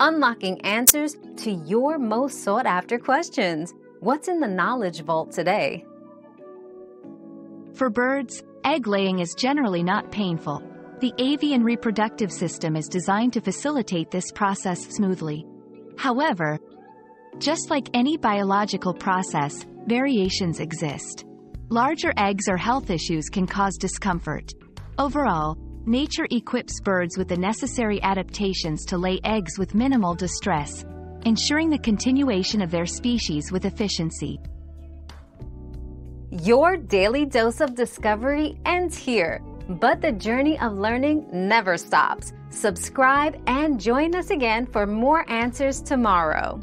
unlocking answers to your most sought after questions. What's in the Knowledge Vault today? For birds, egg laying is generally not painful. The avian reproductive system is designed to facilitate this process smoothly. However, just like any biological process, variations exist. Larger eggs or health issues can cause discomfort. Overall, nature equips birds with the necessary adaptations to lay eggs with minimal distress, ensuring the continuation of their species with efficiency. Your daily dose of discovery ends here, but the journey of learning never stops. Subscribe and join us again for more answers tomorrow.